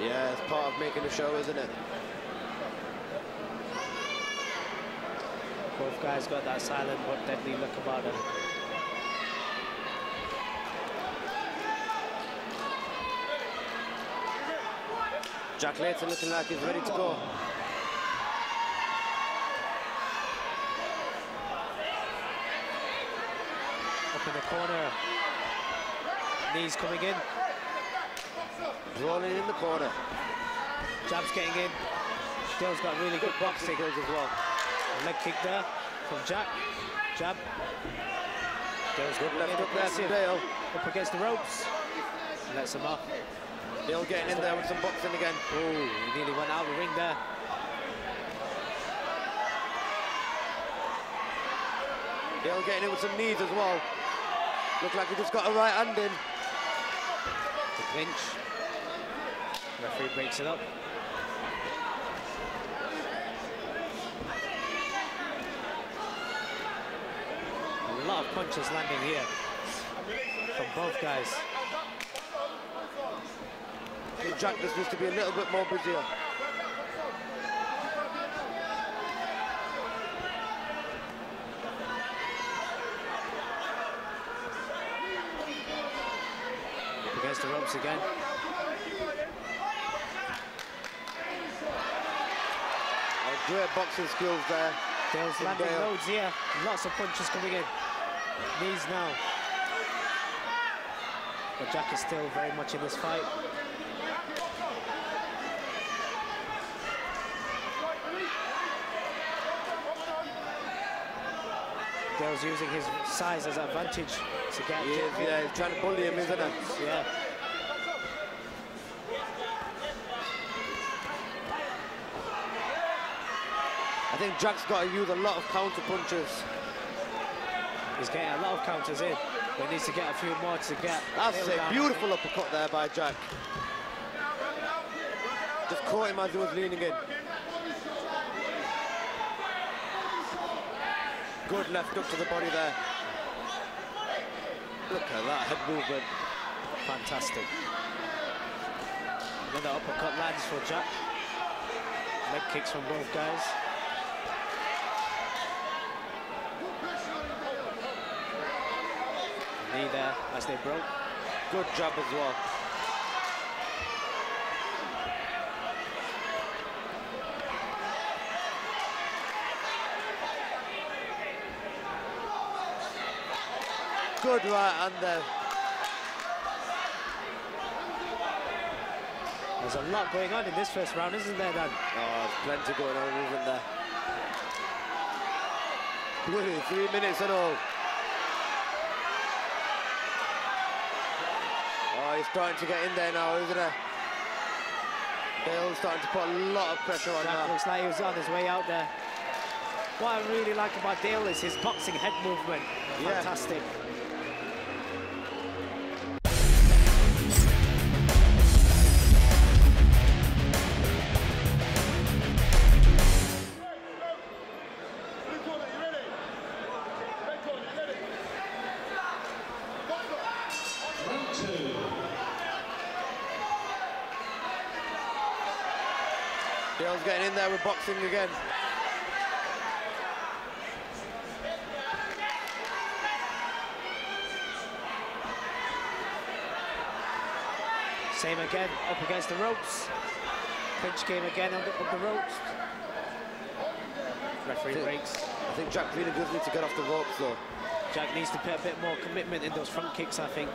Yeah, it's part of making the show, isn't it? Both guys got that silent but deadly look about them. Jack Layton looking like he's ready to go. Up in the corner. Knees coming in. Rolling in the corner. Jab's getting in. Dale's got really good boxing. skills as well. Leg kick there from Jack. Jab. Dale's Good left up there from. Dale. Up against the ropes. Lets him off. Dale getting in there with some boxing again. Oh, he nearly went out of the ring there. Dale getting in with some knees as well. Look like he just got a right hand in. The clinch. Referee breaks it up. A lot of punches landing here from both guys. Jack just needs to be a little bit more busier. The ropes again. Oh, great boxing skills there. Dale's from landing Dale. loads here. Lots of punches coming in. Knees now. But Jack is still very much in this fight. Dale's using his size as advantage to get. He is, yeah, he's trying to bully him, isn't he? Yeah. Think Jack's got to use a lot of counter punches. He's getting a lot of counters in, but he needs to get a few more to get. That's a beautiful uppercut there by Jack. Just caught him as he was leaning in. Good left hook to the body there. Look at that head movement. Fantastic. Another uppercut lands for Jack. Leg kicks from both guys. Knee there as they broke. Good job as well. Good right hand there. There's a lot going on in this first round, isn't there, Dan? Oh, there's plenty going on, isn't there? Bloody three minutes and all. He's starting to get in there now, isn't he? Dale's starting to put a lot of pressure on that. looks like he was on his way out there. What I really like about Dale is his boxing head movement. Yeah. Fantastic. Boxing again. Same again, up against the ropes. Pinch game again on the, on the ropes. Referee Think- breaks. I think Jack really does need to get off the ropes though. Jack needs to put a bit more commitment in those front kicks, I think.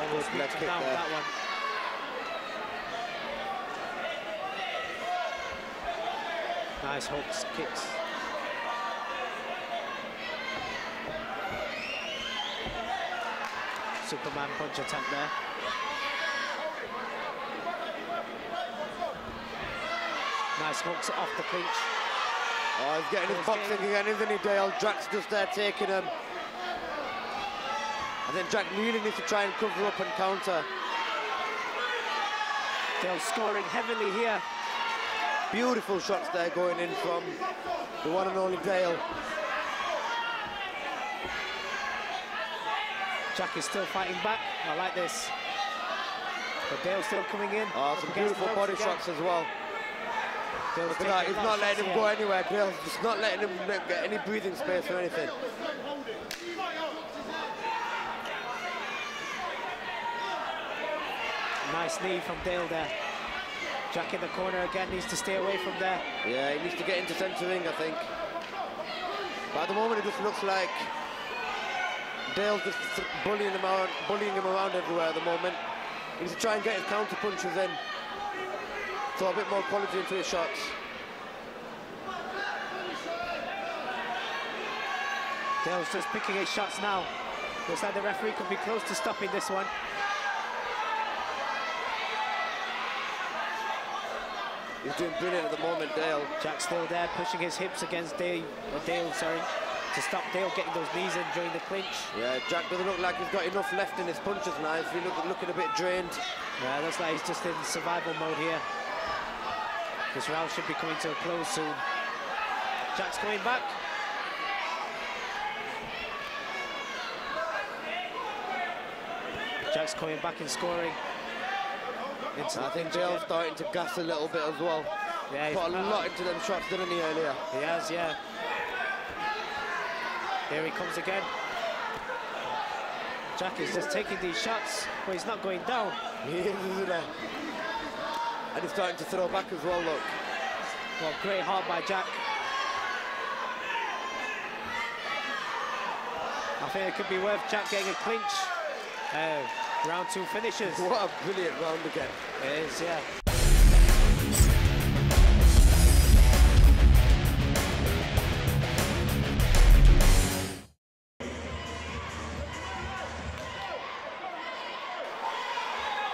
Almost Good leg beat him kick down that one. Nice hooks, kicks. Superman punch attempt there. Nice hooks off the clinch. Oh, he's getting his boxing getting- again, isn't he, Dale? Jack's just there taking him. And then Jack really needs to try and cover up and counter. Dale scoring heavily here. Beautiful shots there going in from the one and only Dale. Jack is still fighting back. I like this. But Dale's still coming in. Oh, some beautiful body again. shots as well. Dale's Look at that, he's not letting him go here. anywhere. Dale's just not letting him get any breathing space or anything. Nice knee from Dale there. Jack in the corner again needs to stay away from there. Yeah, he needs to get into centre ring, I think. But at the moment, it just looks like Dale's just bullying him around, bullying him around everywhere at the moment. He needs to try and get his counter punches in. Throw a bit more quality into his shots. Dale's just picking his shots now. Looks like the referee could be close to stopping this one. He's doing brilliant at the moment, Dale. Jack's still there, pushing his hips against Dale, or Dale, sorry, to stop Dale getting those knees in during the clinch. Yeah, Jack doesn't look like he's got enough left in his punches now. He's look, looking a bit drained. Yeah, looks like he's just in survival mode here. This round should be coming to a close soon. Jack's coming back. Jack's coming back and scoring. I think Dale's starting to gas a little bit as well. Yeah, he's Put a lot into them shots, didn't he, earlier? He has, yeah. Here he comes again. Jack is just taking these shots, but he's not going down. He is, isn't he? And he's starting to throw back as well, look. Well, great heart by Jack. I think it could be worth Jack getting a clinch. Uh, round two finishes. What a brilliant round again. It is, yeah.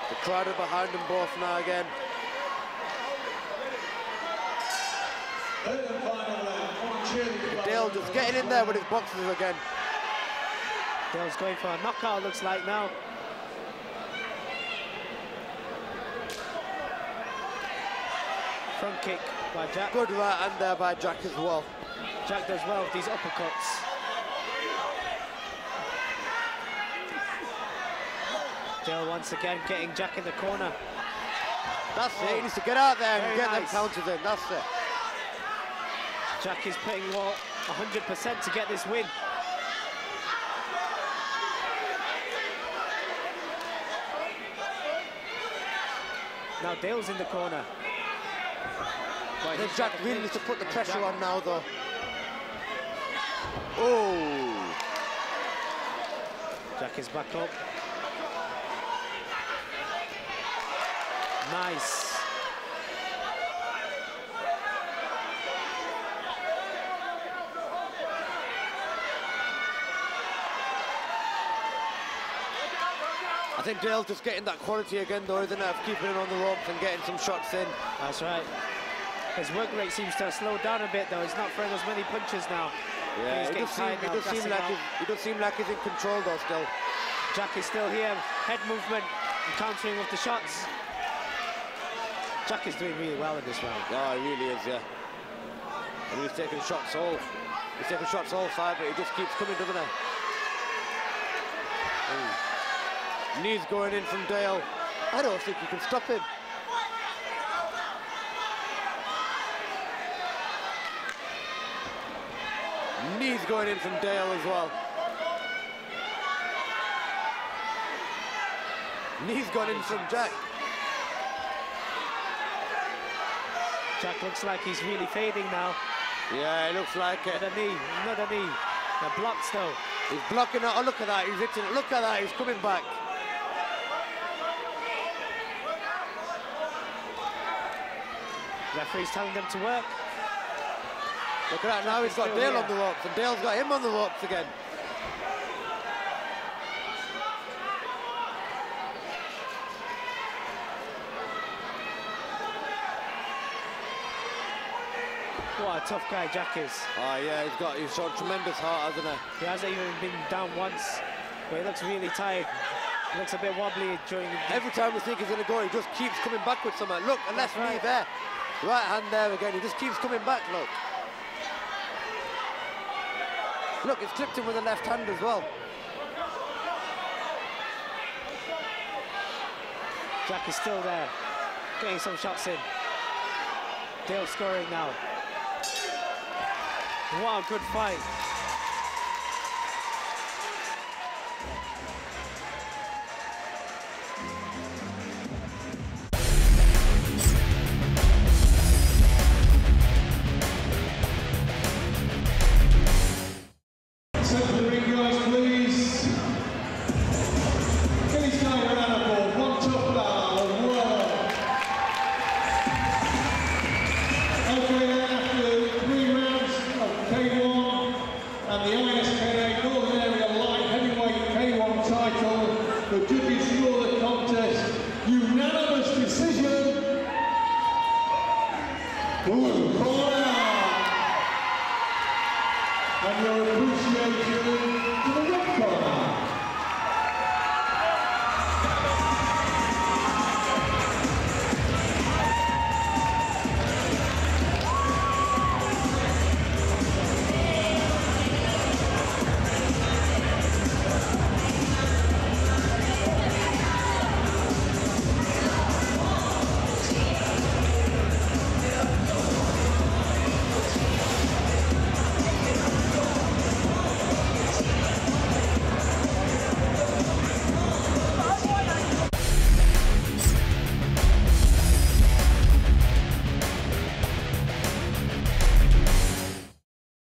The crowd are behind them both now again. Third and final round. One cheerleader Dale just getting in there with his boxes again. Dale's going for a knockout, looks like now. front kick by Jack. Good right and there by Jack as well. Jack does well with these uppercuts. Dale once again getting Jack in the corner. That's oh. it, he needs to get out there Very and get nice. them counters in, that's it. Jack is putting, what, 100% to get this win. Now Dale's in the corner. Jack really needs to put the pressure on now, though. Oh. Jack is back up. Nice. I think Dale's just getting that quality again, though, isn't it? Of keeping it on the ropes and getting some shots in. That's right. His work rate seems to have slowed down a bit, though. He's not throwing as many punches now. Yeah, he's it getting does seem, it does seem like out. he's, it does seem like he's in control, though, still. Jack is still here, head movement, and countering with the shots. Jack is doing really well in this round. Oh, he really is, yeah. And he's taking shots all. He's taking shots all five, but he just keeps coming, doesn't he? Knees going in from Dale. I don't think you can stop him. Knees going in from Dale as well. Knees going in from Jack. Jack looks like he's really fading now. Yeah, it looks like it. Another knee, another knee. A block still. He's blocking it. Oh, look at that. He's hitting it. Look at that. He's coming back. Referee's telling them to work. Look at that. Now he's got Dale on the ropes, and Dale's got him on the ropes again. What a tough guy Jack is. Oh, yeah. He's got. He's shown tremendous heart, hasn't he? He hasn't even been down once, but he looks really tired. He looks a bit wobbly during the... Every time we think he's going to go, he just keeps coming back with something. Look, a left knee right. there. Right hand there again. He just keeps coming back, look. Look, it's clipped him with the left hand as well. Jack is still there, getting some shots in. Dale scoring now. Wow, good fight. but to be sure that